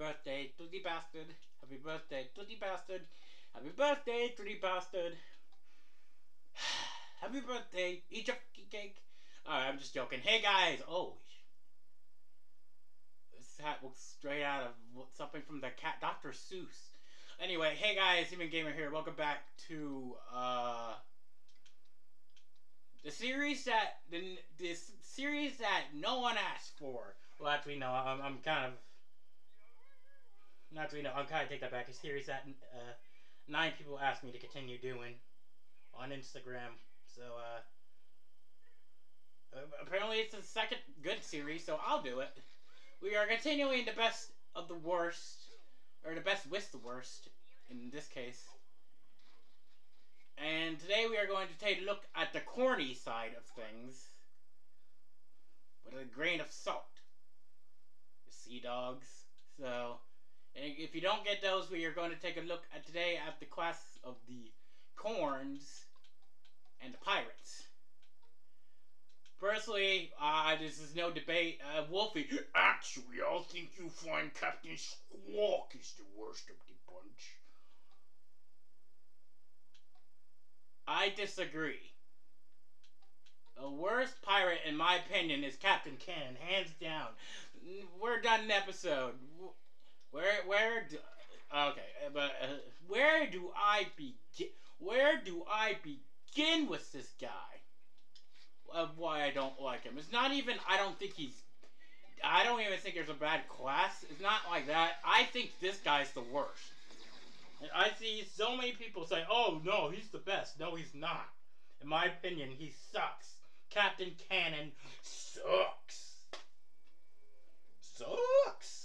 birthday the bastard. Happy birthday the bastard. Happy birthday the bastard. Happy birthday. Eat your cake. Alright, I'm just joking. Hey guys! Oh, this hat looks straight out of something from the cat Dr. Seuss. Anyway, hey guys, Human Gamer here. Welcome back to uh the series that the this series that no one asked for. Well, actually, no. I'm, I'm kind of not really. No, I'm kind of take that back. A series that uh, nine people asked me to continue doing on Instagram. So uh, apparently, it's the second good series, so I'll do it. We are continuing the best of the worst, or the best with the worst, in this case. And today we are going to take a look at the corny side of things with a grain of salt. The sea dogs. So, if you don't get those, we are going to take a look at today at the class of the corns and the pirates. Personally, uh, this is no debate. Uh, Wolfie, actually, I think you find Captain Squawk is the worst of the bunch. I disagree. The worst pirate, in my opinion, is Captain Cannon, hands down. We're done an episode. Where, where, do, okay, but uh, where do I begin? Where do I begin with this guy? of why I don't like him. It's not even, I don't think he's, I don't even think there's a bad class. It's not like that. I think this guy's the worst. And I see so many people say, oh no, he's the best. No, he's not. In my opinion, he sucks. Captain Cannon sucks. Sucks.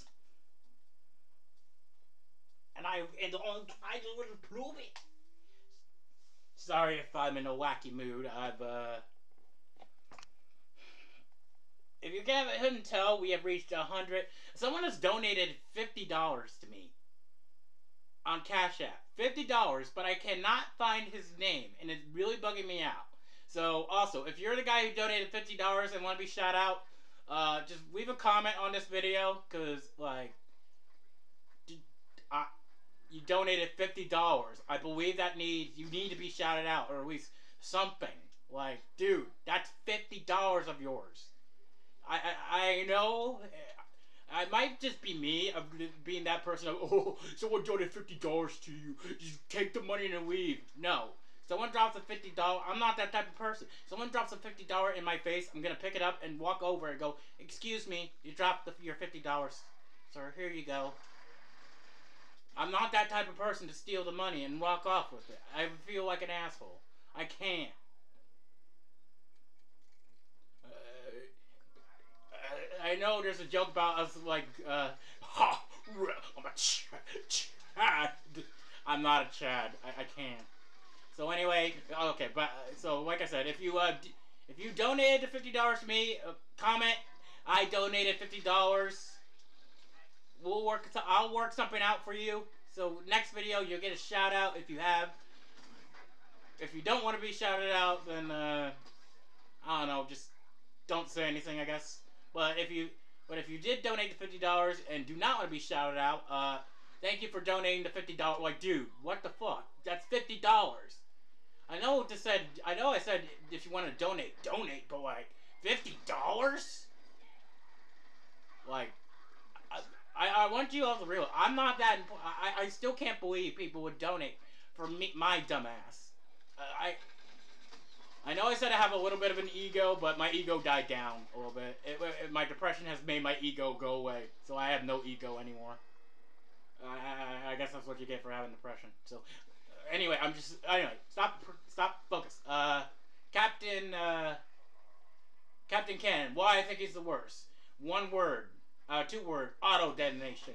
And I, and I'm trying to prove it. Sorry if I'm in a wacky mood. I've, uh, if you can't tell, we have reached a hundred. Someone has donated fifty dollars to me on Cash App, fifty dollars, but I cannot find his name, and it's really bugging me out. So, also, if you're the guy who donated fifty dollars and want to be shout out, uh, just leave a comment on this video, cause like, I, you donated fifty dollars. I believe that needs you need to be shouted out, or at least something. Like, dude, that's fifty dollars of yours. I, I, I know. Eh, I might just be me of being that person of, oh, someone donated $50 to you. Just take the money and leave. No. Someone drops a $50, I'm not that type of person. Someone drops a $50 in my face, I'm to pick it up and walk over and go, excuse me, you dropped the, your $50. Sir, here you go. I'm not that type of person to steal the money and walk off with it. I feel like an asshole. I can't. I know there's a joke about us like, uh, ha, I'm a Chad. I'm not a Chad. I, I can't. So anyway, okay, but uh, so like I said, if you uh, if you donated the fifty dollars to me, uh, comment. I donated fifty dollars. We'll work. I'll work something out for you. So next video, you'll get a shout out if you have. If you don't want to be shouted out, then uh, I don't know. Just don't say anything. I guess. But if you but if you did donate the fifty dollars and do not want to be shouted out, uh, thank you for donating the fifty dollars. Like, dude, what the fuck? That's fifty dollars. I know what said. I know I said if you want to donate, donate. But like, fifty dollars? Like, I, I want you all to realize I'm not that. I I still can't believe people would donate for me, my dumbass. Uh, I I know I said I have a little bit of an ego, but my ego died down a little bit. It, it, my depression has made my ego go away, so I have no ego anymore. I, I guess that's what you get for having depression. So, uh, anyway, I'm just anyway. Stop, stop, focus. Uh, Captain, uh, Captain Cannon. Why I think he's the worst. One word, uh, two word. Auto detonation.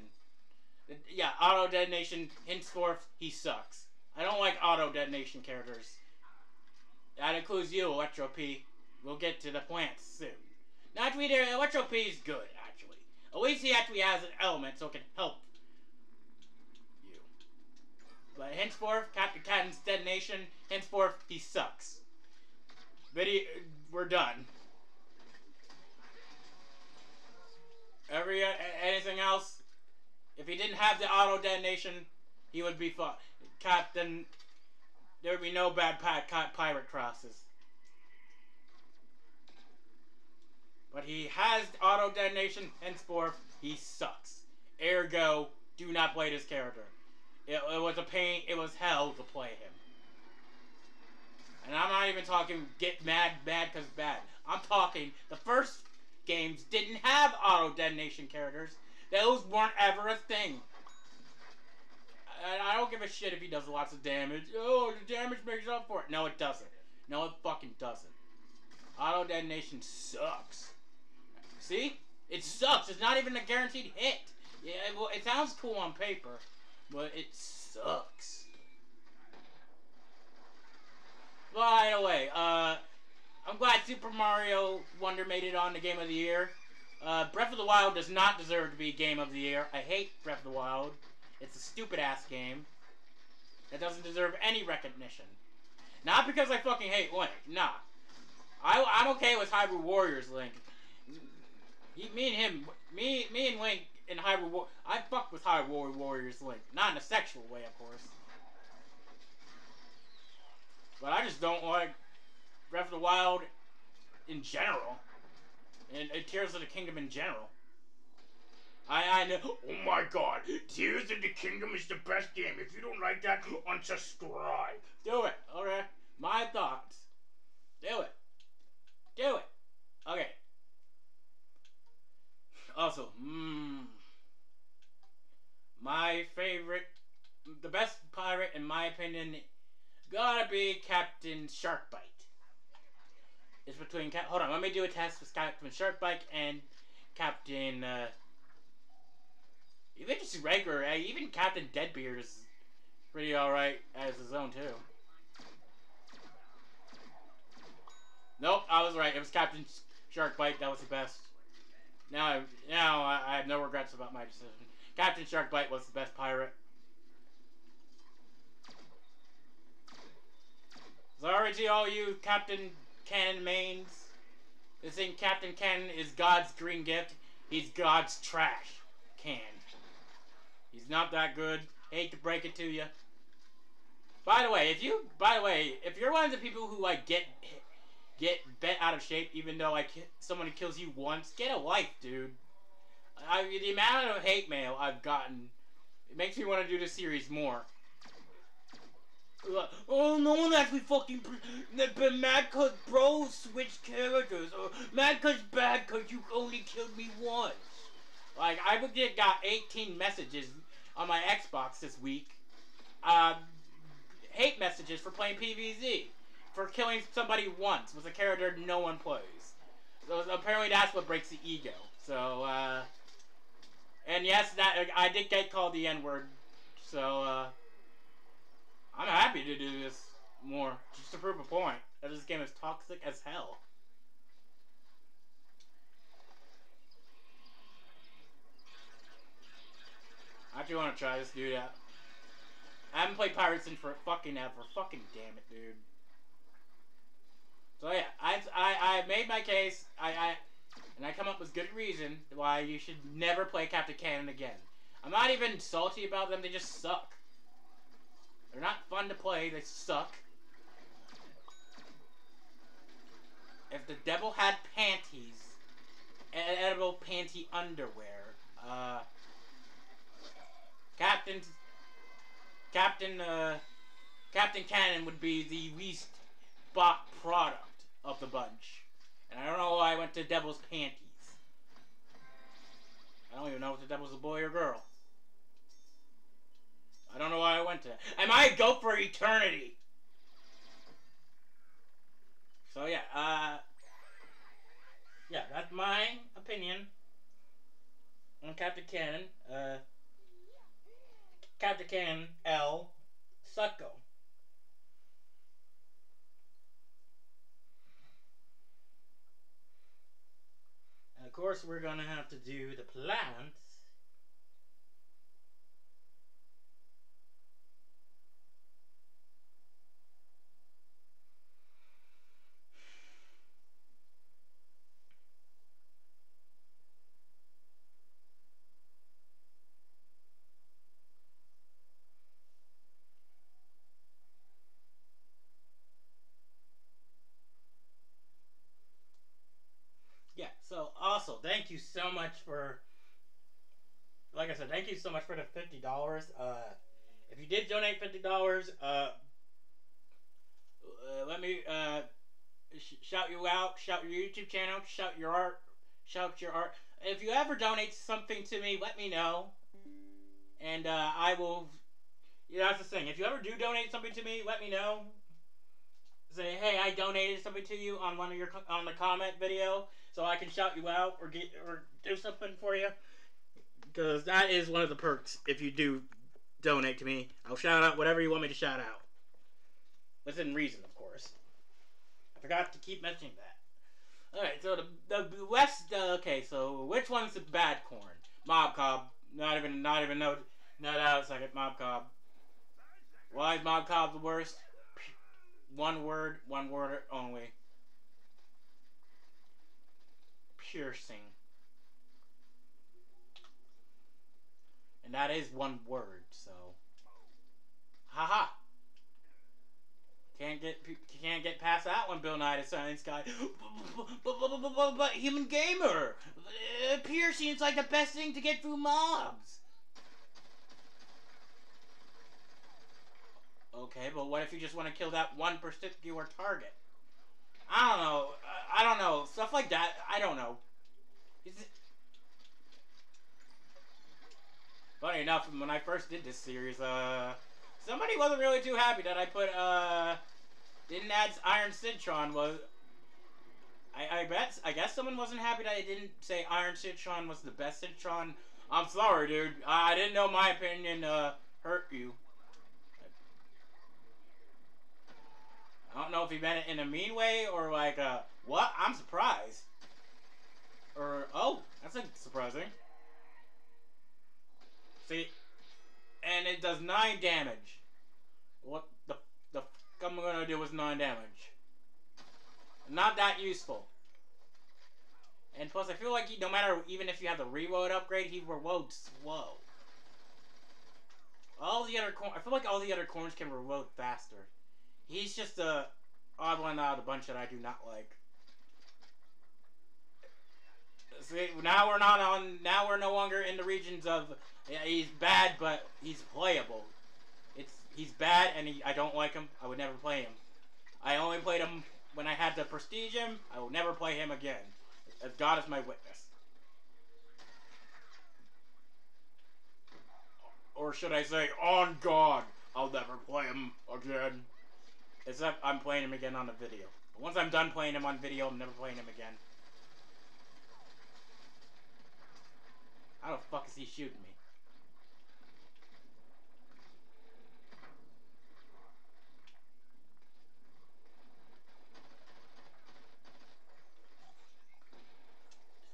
Yeah, auto detonation. Henceforth, he sucks. I don't like auto detonation characters. That includes you, Electro Pea. We'll get to the plants soon. Not really, Electro Pea is good, actually. At least he actually has an element so it can help you. But henceforth, Captain Cannon's detonation, henceforth, he sucks. Video, we're done. Every, uh, anything else? If he didn't have the auto detonation, he would be fought. Captain. There would be no bad pi- pirate crosses. But he has auto detonation, henceforth, he sucks. Ergo, do not play this character. It, it was a pain, it was hell to play him. And I'm not even talking get mad, mad because bad. I'm talking the first games didn't have auto detonation characters. Those weren't ever a thing. And I don't give a shit if he does lots of damage. Oh, the damage makes up for it. No, it doesn't. No, it fucking doesn't. Auto detonation sucks. See? It sucks. It's not even a guaranteed hit. Yeah, well, it sounds cool on paper, but it sucks. By the way, uh, I'm glad Super Mario Wonder made it on the Game of the Year. Uh, Breath of the Wild does not deserve to be Game of the Year. I hate Breath of the Wild. It's a stupid ass game. That doesn't deserve any recognition. Not because I fucking hate Link. Nah. I, I'm okay with Hyrule Warriors Link. He, me and him, me, me and Link in Hyrule War, I fuck with Hyrule Warriors Link. Not in a sexual way, of course. But I just don't like Breath of the Wild in general. And, and Tears of the Kingdom in general. I, I know. Oh my god, Tears of the Kingdom is the best game. If you don't like that, unsubscribe. Do it. Okay. My thoughts. Do it. Do it. Okay. Also, mmm. My favorite, the best pirate, in my opinion, gotta be Captain Sharkbite. It's between Cap. Hold on, let me do a test with Captain Sharkbite and Captain. Uh, even just regular, uh, even Captain Deadbeard is pretty alright as his own too. Nope, I was right. It was Captain Sharkbite. That was the best. Now, I, now I, I have no regrets about my decision. Captain Sharkbite was the best pirate. Sorry to all you Captain Cannon mains. This thing, Captain Cannon, is God's green gift. He's God's trash can. He's not that good. Hate to break it to you. By the way, if you, by the way, if you're one of the people who like get get bent out of shape, even though like someone kills you once, get a life, dude. I, the amount of hate mail I've gotten, it makes me want to do this series more. Oh, no one actually fucking but mad cause bro switched characters, or mad cause bad cause you only killed me once. Like I get got 18 messages on my Xbox this week, uh, hate messages for playing PvZ, for killing somebody once with a character no one plays. So apparently that's what breaks the ego. So, uh, and yes, that I did get called the N word. So, uh, I'm happy to do this more, just to prove a point that this game is toxic as hell. I actually want to try this dude out. I haven't played Pirates in for fucking ever. Fucking damn it, dude. So yeah, I I, I made my case. I, I and I come up with good reason why you should never play Captain Cannon again. I'm not even salty about them. They just suck. They're not fun to play. They suck. If the devil had panties, ed- edible panty underwear, uh, Captain, Captain, uh, Captain Cannon would be the least bought product of the bunch. And I don't know why I went to Devil's Panties. I don't even know if the Devil's a boy or girl. I don't know why I went to. I might go for eternity. So yeah, uh, yeah, that's my opinion on Captain Cannon. Uh, Captain Cannon L. Sucko. And of course, we're gonna have to do the plants. so much for. Like I said, thank you so much for the fifty dollars. Uh, if you did donate fifty dollars, uh, uh, let me uh, sh- shout you out. Shout your YouTube channel. Shout your art. Shout your art. If you ever donate something to me, let me know, and uh, I will. Yeah, that's the thing. If you ever do donate something to me, let me know. Say, hey, I donated something to you on one of your on the comment video, so I can shout you out or get or do something for you. Because that is one of the perks. If you do donate to me, I'll shout out whatever you want me to shout out, within reason, of course. I forgot to keep mentioning that. All right, so the the west. Uh, okay, so which one's the bad corn? Mob Cob. Not even. Not even. No. No doubt. Second. Mob Cob. Why is Mob Cob the worst? One word. One word only. Piercing. And that is one word. So. Haha. Can't get can't get past that one, Bill Nye the Science Guy. But human gamer, uh, piercing is like the best thing to get through mobs. Okay, but what if you just want to kill that one particular target? I don't know. I- don't know. Stuff like that. I don't know. Is it... Funny enough, when I first did this series, uh, somebody wasn't really too happy that I put, uh, didn't add Iron Citron. Was I, I bet I guess someone wasn't happy that I didn't say Iron Citron was the best Citron. I'm sorry, dude. I, I didn't know my opinion uh, hurt you. I don't know if he meant it in a mean way or like, uh, what? I'm surprised. Or, oh, that's surprising. See, and it does 9 damage. What the, the fuck am I gonna do with 9 damage? Not that useful. And plus, I feel like he, no matter, even if you have the reload upgrade, he reloads slow. All the other corn, I feel like all the other corns can reload faster. He's just a odd one out of the bunch that I do not like. See, now we're not on. Now we're no longer in the regions of. Yeah, he's bad, but he's playable. It's he's bad, and he, I don't like him. I would never play him. I only played him when I had to prestige him. I will never play him again. As God is my witness. Or should I say, on God, I'll never play him again. Except I'm playing him again on the video. But once I'm done playing him on video, I'm never playing him again. How the fuck is he shooting me?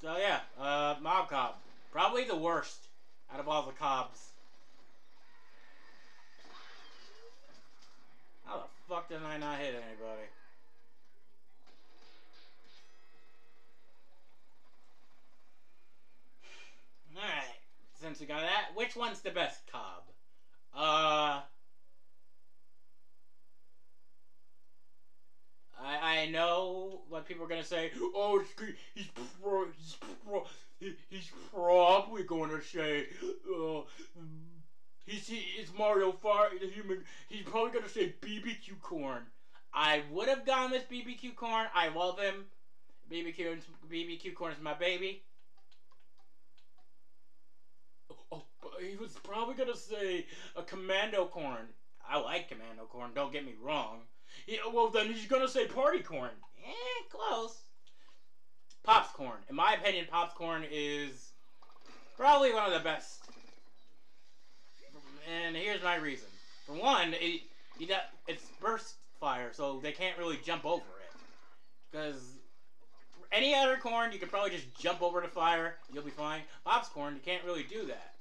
So yeah, uh, Mob Cob. Probably the worst out of all the cobs. How the fuck did I not hit anybody? Alright, since we got that, which one's the best cob? Uh... I, I know what people are gonna say. Oh, he's he's pro, he's pro, he, he's probably gonna say, uh, he's he, it's Mario Fire the human. He's probably gonna say BBQ corn. I would have gone with BBQ corn. I love him. BBQ BBQ corn is my baby. Oh, but he was probably gonna say a commando corn. I like commando corn. Don't get me wrong. Yeah, well, then he's gonna say party corn. Eh, close. Pops corn. In my opinion, Pops corn is probably one of the best. And here's my reason. For one, it, it it's burst fire, so they can't really jump over it. Because any other corn, you could probably just jump over the fire, you'll be fine. Pops corn, you can't really do that.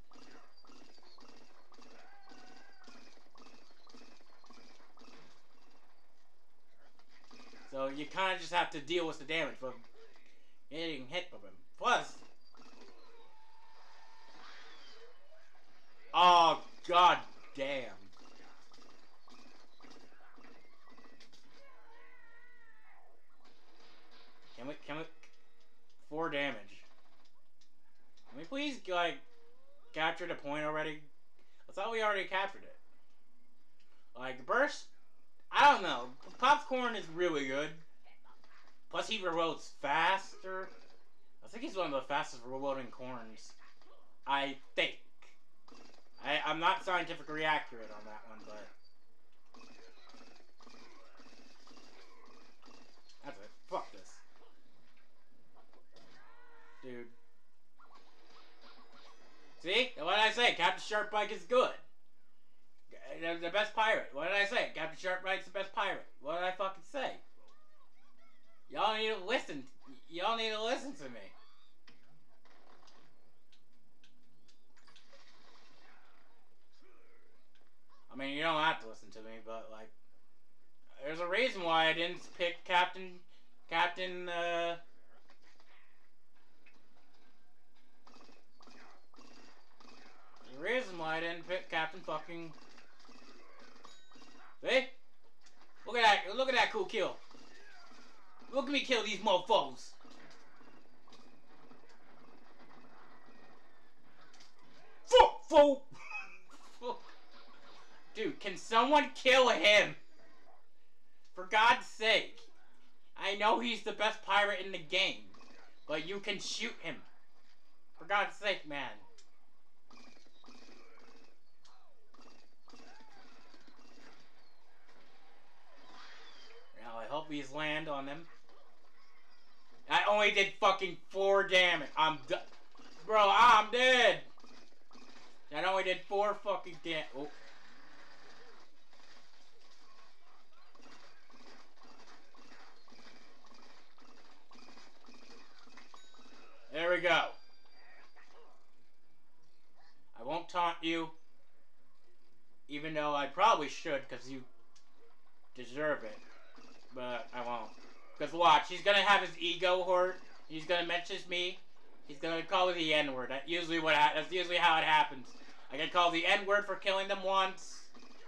So you kind of just have to deal with the damage from getting hit from him. Plus, oh god damn. Can we? Can we? Four damage. Can we please, like, capture the point already? I thought we already captured it. Like, the burst, I don't know. Popcorn is really good. Plus, he reloads faster. I think he's one of the fastest reloading corns. I think. I, I'm not scientifically accurate on that one, but... That's it. Fuck this. Dude. See? What did I say? Captain Sharkbite is good. The- uh, The best pirate. What did I say? Captain Sharkbite's the best pirate. What did I fucking say? Y'all need to listen. Y'all need to listen to me. I mean, you don't have to listen to me, but like, there's a reason why I didn't pick Captain, Captain. uh... A reason why I didn't pick Captain fucking. See? Look at that! Look at that cool kill. Look at me kill these mofos. Fuck, fool. Can someone kill him? For God's sake. I know he's the best pirate in the game, but you can shoot him. For God's sake, man. Now I hope these land on them. I only did fucking four damage. I'm d- Bro, I'm dead. I only did four fucking damage. Oh. There we go. I won't taunt you. Even though I probably should, because you deserve it. But I won't. Because watch, he's gonna have his ego hurt. He's gonna mention me. He's gonna call me the N word. That's usually what that's usually how it happens. I get called the N word for killing them once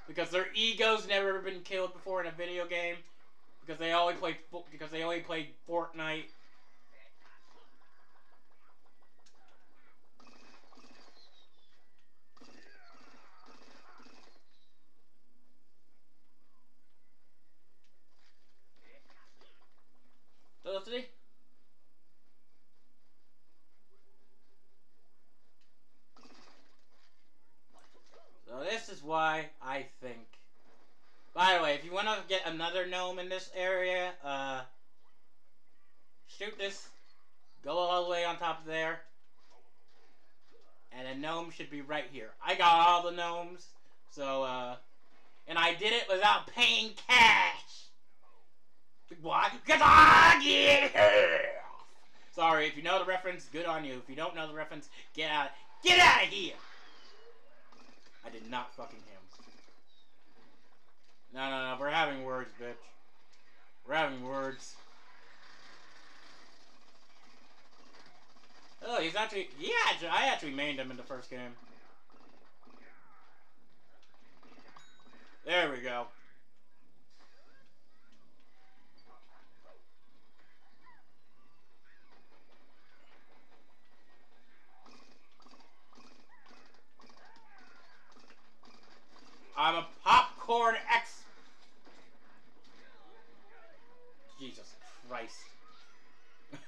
because their ego's never been killed before in a video game because they only play because they only played Fortnite. Felicity? So this is why I think. By the way, if you want to get another gnome in this area, uh, shoot this, go all the way on top of there, and a gnome should be right here. I got all the gnomes, so uh, and I did it without paying cash. Why? Because I get here. Sorry, if you know the reference, good on you. If you don't know the reference, get out. Get out of here. I did not fucking him. No, no, no. We're having words, bitch. We're having words. Oh, he's actually. Yeah, I actually mained him in the first game. There we go. I'm a popcorn X. Jesus Christ.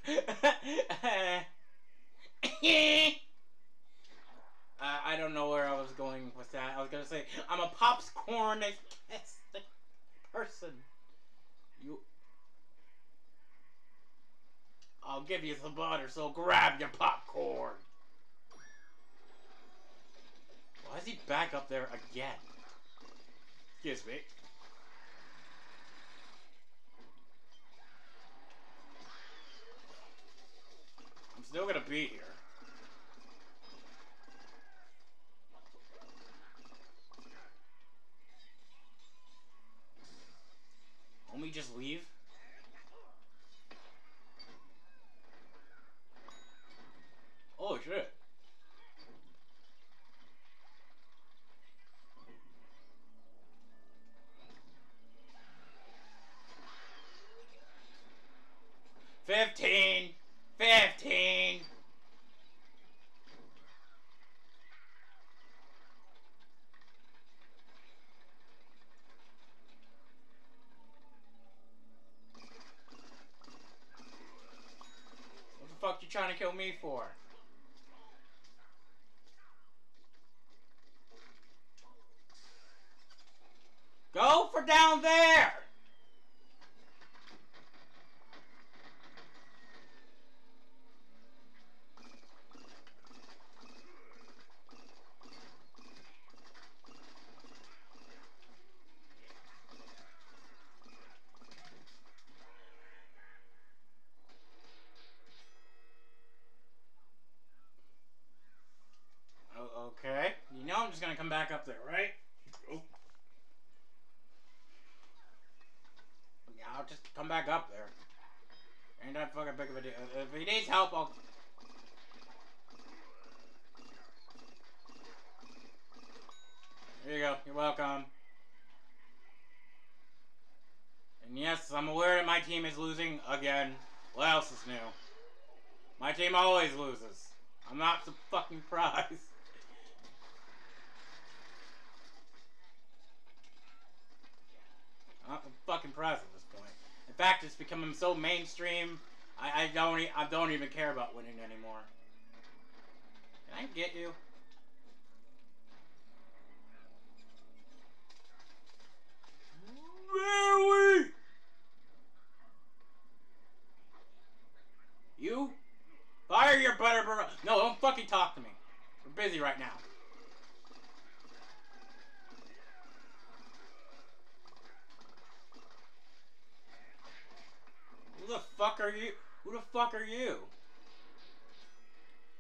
uh, I don't know where I was going with that. I was gonna say I'm a popcorn person. You. I'll give you some butter, so grab your popcorn. Why is he back up there again? Excuse me. I'm still gonna be here. Won't we just leave? Oh shit. 15, 15. What the fuck you trying to kill me for? Go for down there! So mainstream. I, I don't I don't even care about winning anymore. Can I get you? Really? You? Fire your butter burner. No, don't fucking talk to me. We're busy right now. Who the fuck are you? Who the fuck are you?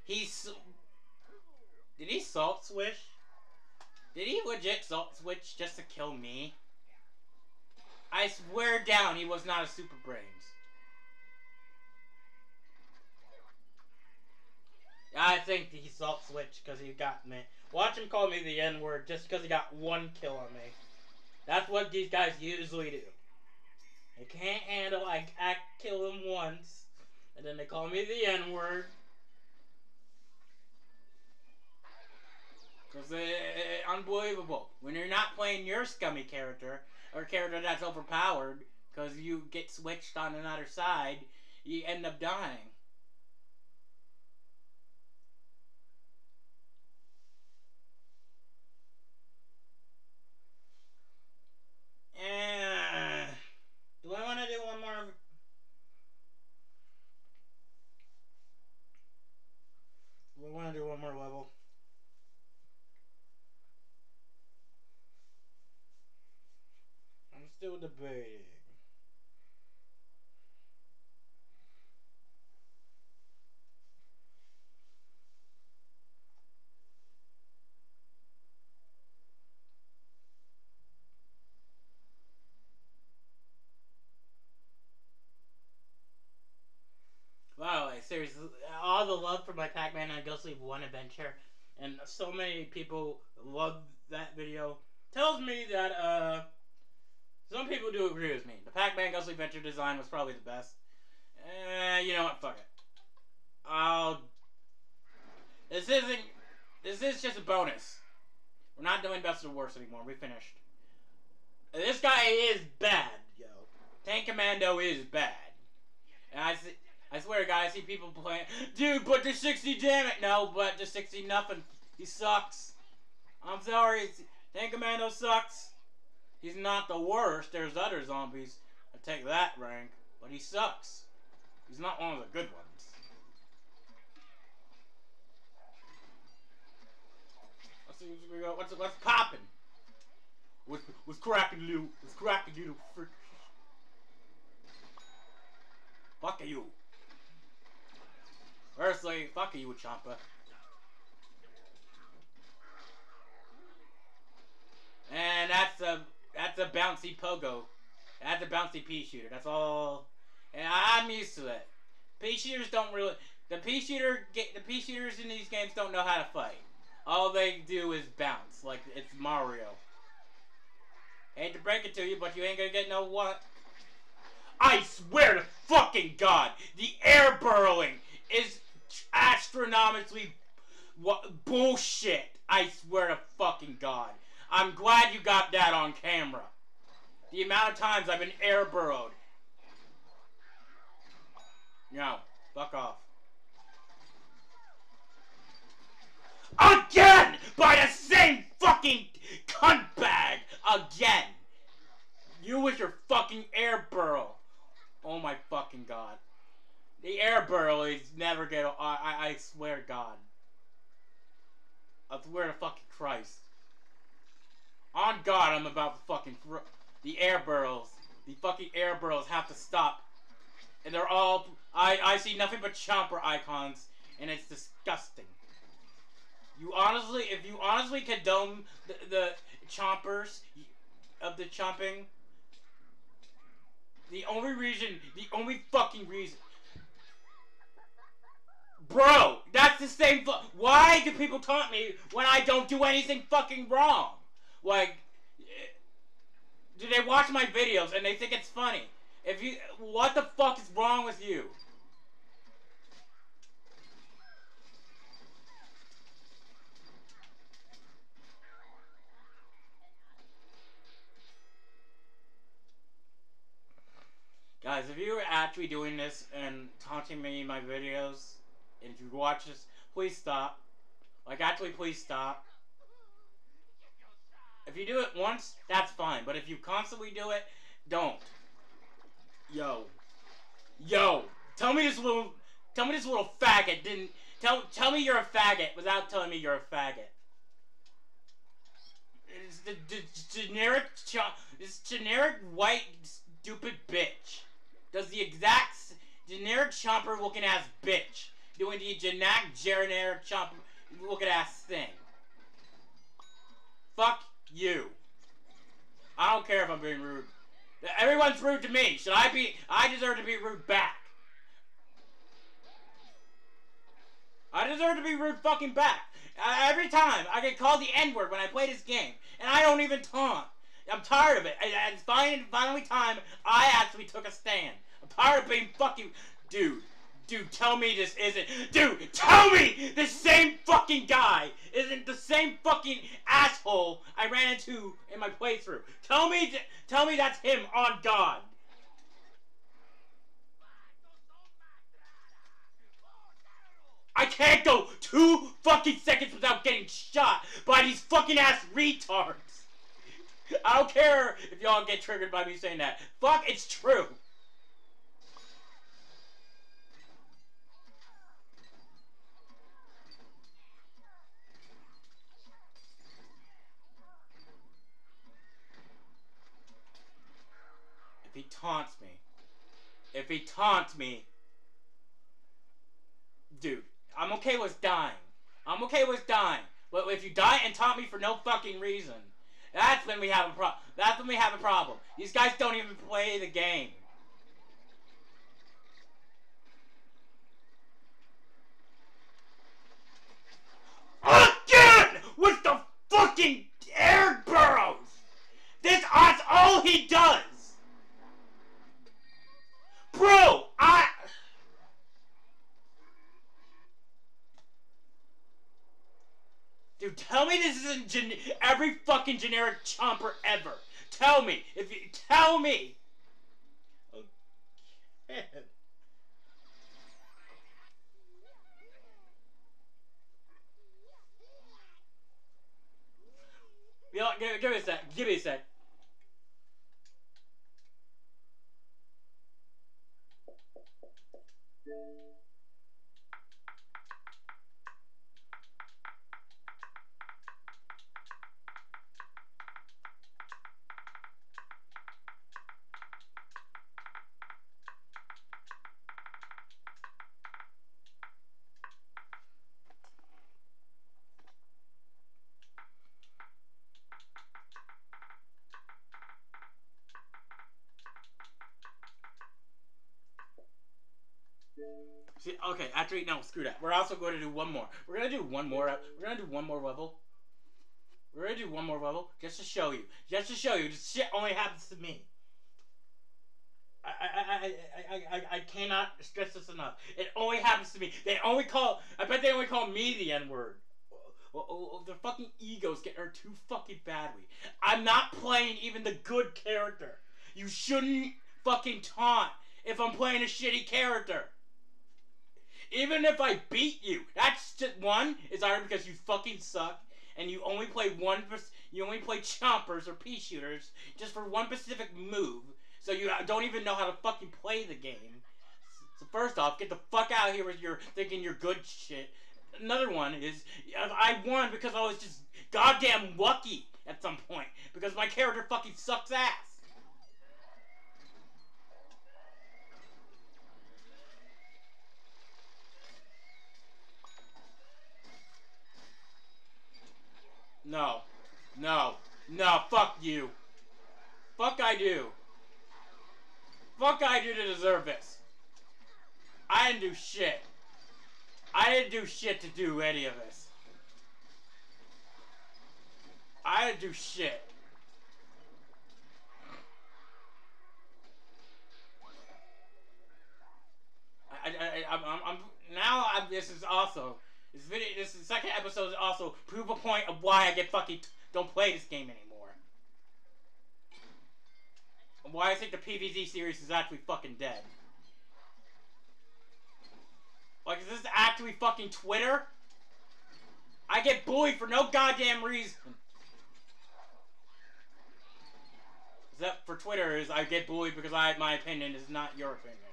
He's. Did he salt switch? Did he legit salt switch just to kill me? I swear down he was not a Super Brainz. I think he salt switched because he got me. Watch him call me the N word just because he got one kill on me. That's what these guys usually do. They can't handle I, I kill them once, and then they call me the N word. Because it's eh, eh, eh, unbelievable. When you're not playing your scummy character, or character that's overpowered, because you get switched on another side, you end up dying. Eh, do I want to do one more? Do I want to do one more level? I'm still debating. All the love for my Pac-Man and Ghost 1 adventure, and so many people love that video, tells me that, uh, some people do agree with me. The Pac-Man Ghost Adventure design was probably the best. Eh, you know what, fuck it. I'll... This isn't... This is just a bonus. We're not doing best or worst anymore, we finished. This guy is bad, yo. Tank Commando is bad. And I see... I swear, guys, I see people playing. Dude, but the 60 damn it! No, but the 60 nothing. He sucks. I'm sorry. Tank Commando sucks. He's not the worst. There's other zombies I take that rank, but he sucks. He's not one of the good ones. Let's see what we. What's what's popping? What's what's cracking, little? What's cracking, frick? Fuck you. Fuck you, Champa. And that's a that's a bouncy pogo. That's a bouncy pea shooter. That's all. And I'm used to it. Pea shooters don't really. The pea shooter the pea shooters in these games don't know how to fight. All they do is bounce like it's Mario. Hate to break it to you, but you ain't gonna get no what. I swear to fucking God, the air burrowing is astronomically bullshit. I swear to fucking God. I'm glad you got that on camera. The amount of times I've been air burrowed. No, fuck off. again by the same fucking cunt bag again. You with your fucking air burrow. Oh my fucking god. The air burrow is never gonna. I, I, I swear to God. I swear to fucking Christ. On God, I'm about to fucking throw. The air burrows. The fucking air burrows have to stop. And they're all. I, I see nothing but chomper icons, and it's disgusting. You honestly, if you honestly condone the, the chompers of the chomping, the only reason, the only fucking reason. Bro, that's the same. Why do people taunt me when I don't do anything fucking wrong? Like, eh, do they watch my videos and they think it's funny? If you, what the fuck is wrong with you? Guys, if you're actually doing this and taunting me in my videos, and if you watch this, please stop. Like, actually, please stop. If you do it once, that's fine. But if you constantly do it, don't. Yo. Yo. Tell me this little, tell me this little faggot didn't, tell, tell me you're a faggot without telling me you're a faggot. It's the, the generic, this generic white stupid bitch does the exact generic chomper looking ass bitch doing to you, the generic generic Look at ass thing. Fuck you. I don't care if I'm being rude. Everyone's rude to me. Should I be? I deserve to be rude back. I deserve to be rude fucking back. Uh, every time I get called the N word when I play this game, and I don't even taunt. I'm tired of it. And it's finally, finally time I actually took a stand. I'm tired of being fucking, dude. Dude, tell me this isn't. Dude, tell me this same fucking guy isn't the same fucking asshole I ran into in my playthrough. Tell me, tell me that's him on God. I can't go two fucking seconds without getting shot by these fucking ass retards. I don't care if y'all get triggered by me saying that. Fuck, it's true. He taunts me, if he taunts me, dude, I'm okay with dying. I'm okay with dying. But if you die and taunt me for no fucking reason, that's when we have a problem. That's when we have a problem. These guys don't even play the game. Again with the fucking air burrows. This that's all he does. Bro, I. Dude, tell me this isn't gen- every fucking generic chomper ever. Tell me. If you tell me. Okay. Give me a sec. Give me a sec. Thank you. See, okay, actually, no, screw that. We're also going to do one more. We're gonna do one more. We're gonna do one more level. We're gonna do one more level just to show you. Just to show you. This shit only happens to me. I I, I, I, I, I, cannot stress this enough. It only happens to me. They only call. I bet they only call me the N word. Well, oh, oh, oh, their fucking egos get hurt too fucking badly. I'm not playing even the good character. You shouldn't fucking taunt if I'm playing a shitty character. Even if I beat you, that's just one is either because you fucking suck and you only play one. You only play chompers or pea shooters just for one specific move, so you uh, don't even know how to fucking play the game. So first off, get the fuck out of here with your thinking you're good shit. Another one is I won because I was just goddamn lucky at some point because my character fucking sucks ass. No. No. No, fuck you. Fuck I do. Fuck I do to deserve this. I didn't do shit. I didn't do shit to do any of this. I didn't do shit. I, I, I, I'm, I'm, now. I'm, this is also this video. This second episode is also prove a point of why I get fucking don't play this game anymore. And why I think the PvZ series is actually fucking dead. Like, is this actually fucking Twitter? I get bullied for no goddamn reason. That for Twitter? Is I get bullied because I my opinion is not your opinion.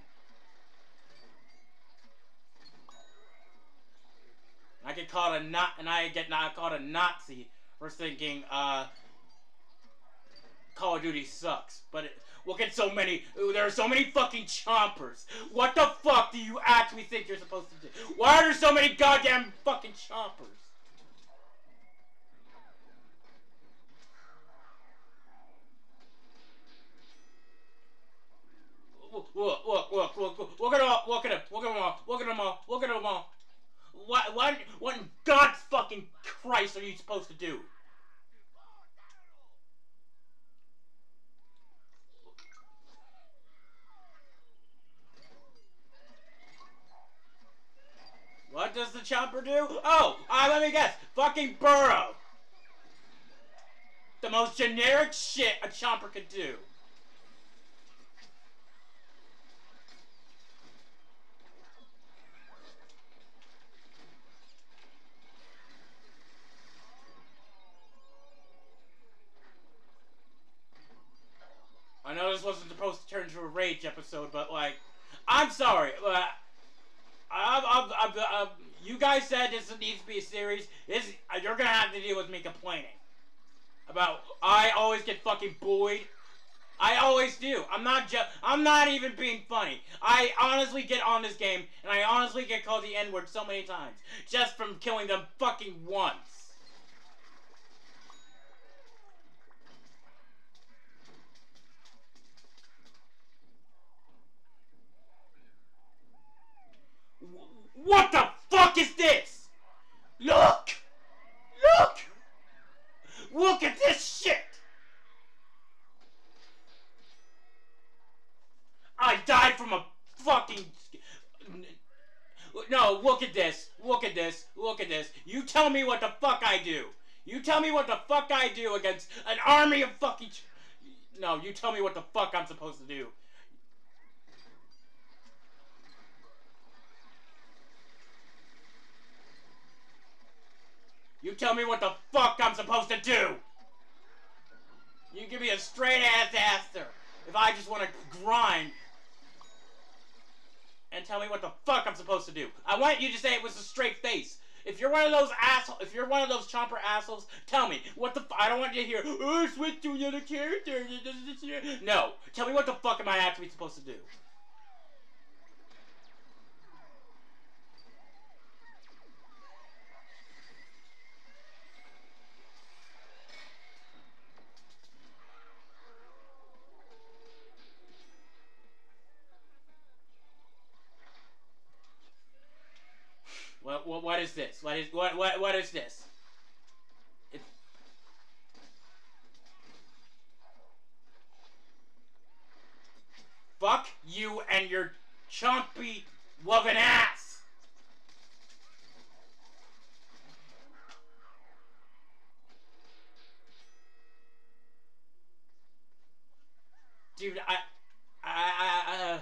I get called a not, and I get not called a Nazi for thinking uh, Call of Duty sucks. But it, look at so many. ooh, There are so many fucking chompers. What the fuck do you actually think you're supposed to do? Why are there so many goddamn fucking chompers? Look, look, look, look, look, look, at all, look at them, look at them all, look at them all, look at them all. What, what, what in God's fucking Christ are you supposed to do? What does the chomper do? Oh, uh, let me guess. Fucking burrow. The most generic shit a chomper could do. I know this wasn't supposed to turn into a rage episode, but like, I'm sorry. But I'm, I'm, I'm, I'm, you guys said this needs to be a series. This, you're gonna have to deal with me complaining about I always get fucking bullied. I always do. I'm not just. I'm not even being funny. I honestly get on this game, and I honestly get called the N word so many times just from killing them fucking once. What the fuck is this? Look! Look! Look at this shit! I died from a fucking. No, look at this. Look at this. Look at this. You tell me what the fuck I do. You tell me what the fuck I do against an army of fucking... No, you tell me what the fuck I'm supposed to do. You tell me what the fuck I'm supposed to do. You give me a straight ass answer if I just want to grind and tell me what the fuck I'm supposed to do. I want you to say it was a straight face. If you're one of those assholes, if you're one of those chomper assholes, tell me what the. F- I don't want you to hear. Oh, switch to another character. No, tell me what the fuck am I actually supposed to do. What is? What what what is this? Fuck you and your chompy loving ass. Dude, I, I, I, uh,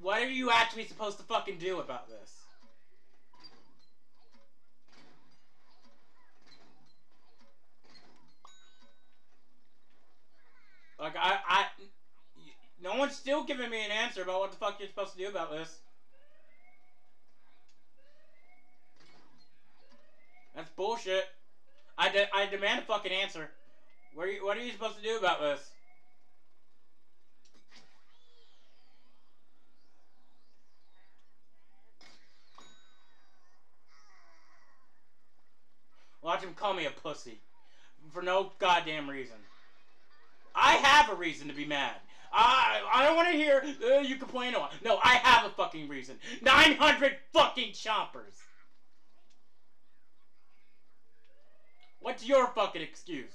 what are you actually supposed to fucking do about this? Like I, I, no one's still giving me an answer about what the fuck you're supposed to do about this. That's bullshit. I, de- I demand a fucking answer. What are, you, what are you supposed to do about this? Watch him call me a pussy. For no goddamn reason. I have a reason to be mad. I I don't want to hear uh, you complain. No, I have a fucking reason. 900 fucking chompers. What's your fucking excuse?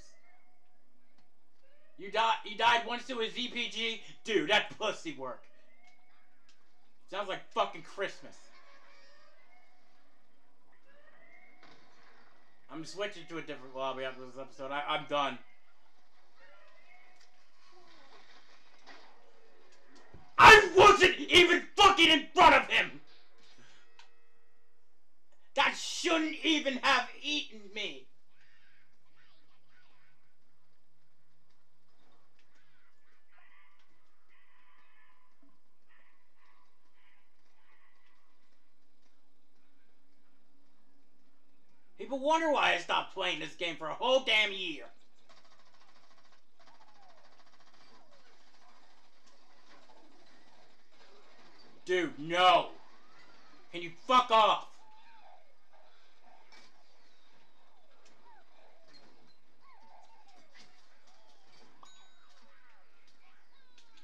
You died. You died once to a ZPG, dude. That pussy work. Sounds like fucking Christmas. I'm switching to a different lobby after this episode. I, I'm done. I wasn't even fucking in front of him! That shouldn't even have eaten me! People wonder why I stopped playing this game for a whole damn year. Dude, no. Can you fuck off?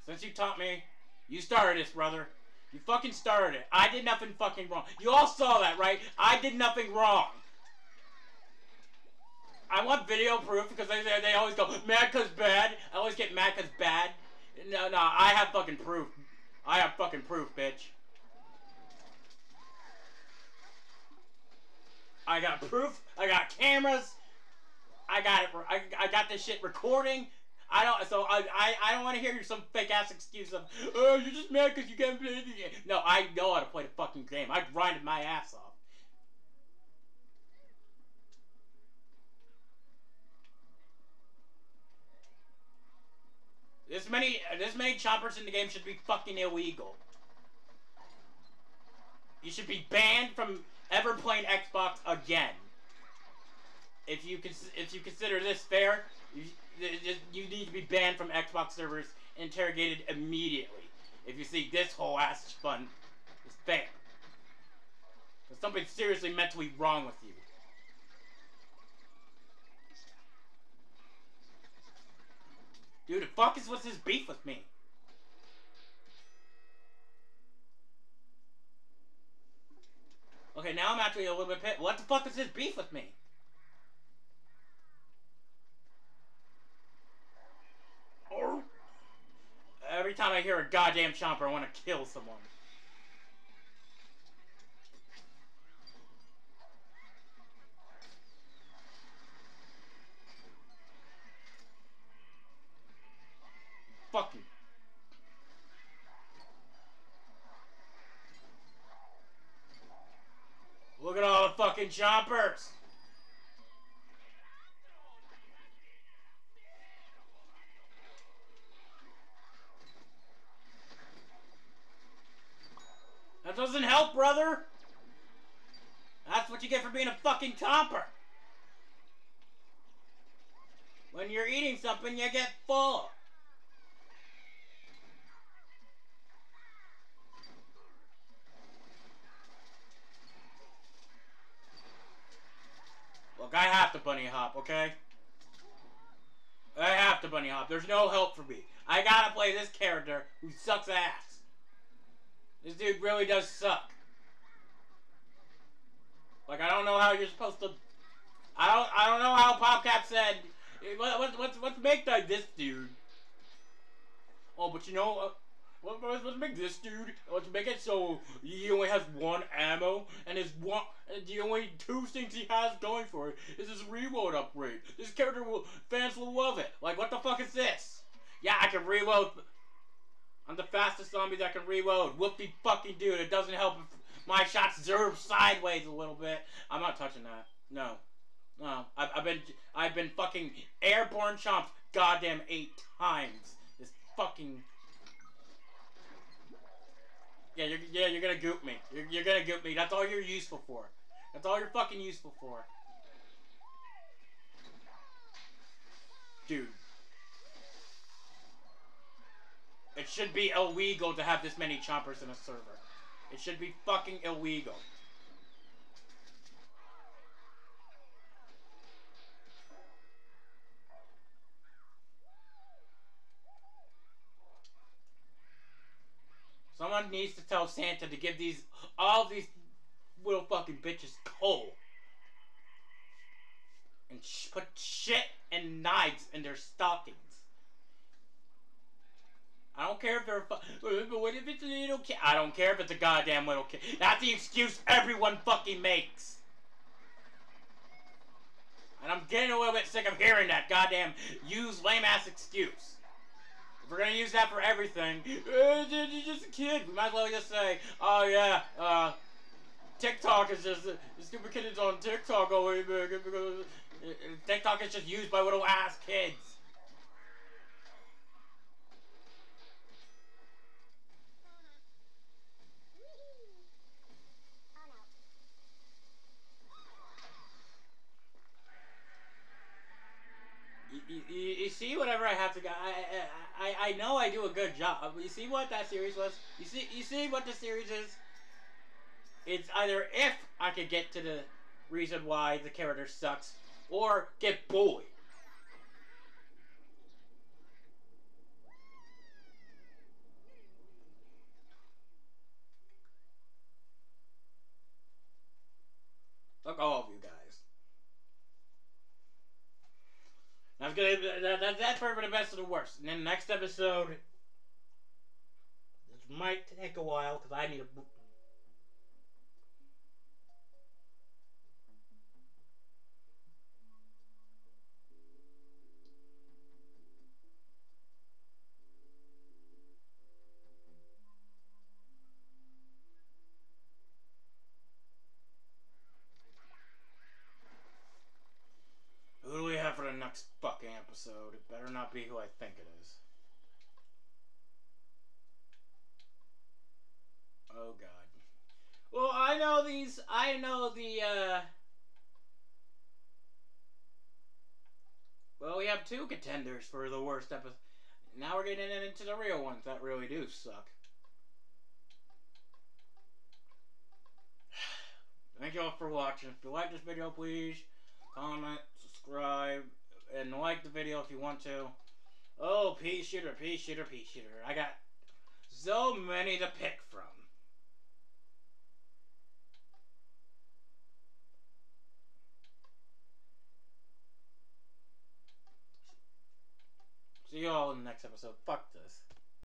Since you taught me, you started this, brother. You fucking started it. I did nothing fucking wrong. You all saw that, right? I did nothing wrong. I want video proof because they, they, always go, mad cause bad. I always get mad cause bad. No, no, I have fucking proof. I have fucking proof, bitch. I got proof. I got cameras. I got it. I, I got this shit recording. I don't. So I I, I don't want to hear some fake ass excuse of oh you're just mad because you can't play the game. No, I know how to play the fucking game. I grinded my ass off. This many this many chompers in the game should be fucking illegal. You should be banned from ever playing Xbox again. If you if you consider this fair, you, you need to be banned from Xbox servers, interrogated immediately. If you see this whole ass fun is fair. There's something seriously mentally wrong with you. Dude, the fuck is what's his beef with me? Okay, now I'm actually a little bit pissed. What the fuck is his beef with me? Every time I hear a goddamn chomper, I want to kill someone. Fucking. Look at all the fucking chompers. That doesn't help, brother. That's what you get for being a fucking chomper. When you're eating something, you get full. Look, I have to bunny hop, okay? I have to bunny hop. There's no help for me. I gotta play this character who sucks ass. This dude really does suck. Like, I don't know how you're supposed to... I don't I don't know how PopCap said... What's, what's make like this dude? Oh, but you know... What, let's make this dude. Let's make it so he only has one ammo, and his one, the only two things he has going for it is his reload upgrade. This character will, fans will love it. Like, what the fuck is this? Yeah, I can reload. I'm the fastest zombie that can reload. Whoopie fucking dude. It doesn't help if my shots zerb sideways a little bit. I'm not touching that. No. No. I've, I've been I've been fucking airborne chomped goddamn eight times. This fucking Yeah, you're yeah, you're gonna goop me. You're, you're gonna goop me. That's all you're useful for. That's all you're fucking useful for. Dude. It should be illegal to have this many chompers in a server. It should be fucking illegal. Needs to tell Santa to give these all these little fucking bitches coal and sh- put shit and knives in their stockings. I don't care if they're. But what if it's a little kid? I don't care if it's a goddamn little kid. That's the excuse everyone fucking makes. And I'm getting a little bit sick of hearing that goddamn use lame ass excuse. We're gonna use that for everything, uh, you're just a kid. We might as well just say, oh yeah, uh, TikTok is just uh, stupid kid is on TikTok uh, TikTok is just used by little ass kids. You, you, you see whatever I have to go. I, I I know I do a good job. You see what that series was. You see you see what the series is. It's either if I could get to the reason why the character sucks, or get bullied. Look, all of you guys. Gonna that, that, that's for the best of the worst. And then next episode, this might take a while because I need a. Who do we have for the next fucking episode? It better not be who I think it is. Oh god. Well, I know these. I know the. uh... Well, we have two contenders for the worst episode. Now we're getting into the real ones that really do suck. Thank you all for watching. If you like this video, please comment, subscribe, and like the video if you want to. Oh, pea shooter, pea shooter, pea shooter. I got so many to pick from. See you all in the next episode. Fuck this.